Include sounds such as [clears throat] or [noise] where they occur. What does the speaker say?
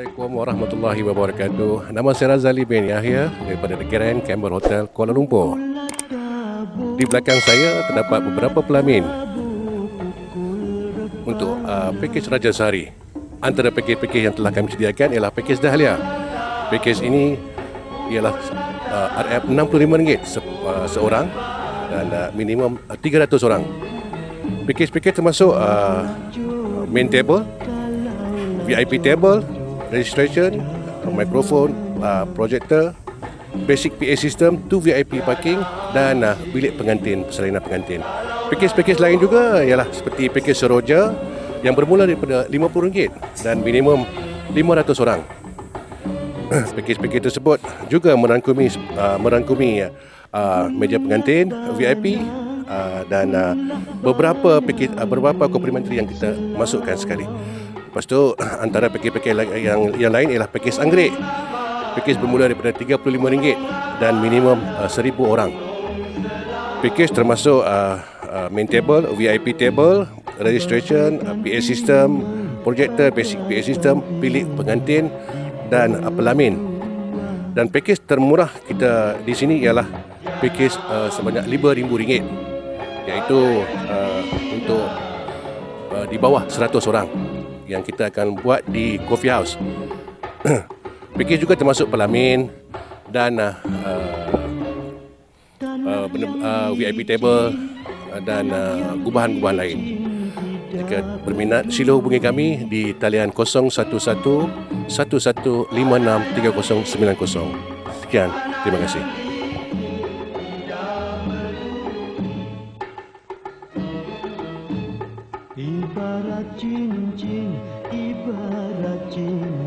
Assalamualaikum warahmatullahi wabarakatuh. Nama saya Razali bin Yahya daripada The Grand Camber Hotel Kuala Lumpur. Di belakang saya terdapat beberapa pelamin untuk uh, pakej Raja Sari. Antara pakej-pakej yang telah kami sediakan ialah pakej Dahlia. Pakej ini ialah uh, RF RM65 se uh, seorang dan uh, minimum uh, 300 orang. Pakej-pakej termasuk uh, main table, VIP table, registration, uh, microphone, uh, projector, basic PA system, two VIP parking dan uh, bilik pengantin, persalinan pengantin. Pakej-pakej lain juga ialah seperti pakej seroja yang bermula daripada RM50 dan minimum 500 orang. [clears throat] Pakej-pakej tersebut juga merangkumi uh, merangkumi uh, meja pengantin VIP uh, dan uh, beberapa pakej uh, beberapa komplementari yang kita masukkan sekali. Lepas tu [clears throat] antara pakej-pakej yang yang lain ialah pakej anggrek. Pakej bermula daripada RM35 dan minimum uh, 1000 orang. Pakej termasuk uh, uh, main table, VIP table, registration, uh, PA system, projector, basic PA system, bilik pengantin dan uh, pelamin. Dan pakej termurah kita di sini ialah pakej uh, sebanyak RM5,000 iaitu uh, untuk uh, di bawah 100 orang yang kita akan buat di coffee house. [clears throat] Pakej juga termasuk pelamin dan uh, uh, benda, uh, VIP table uh, dan uh, gubahan-gubahan lain. Jika berminat, sila hubungi kami di talian 011 1156 3090. Sekian, terima kasih. Ibarat cincin, ibarat cincin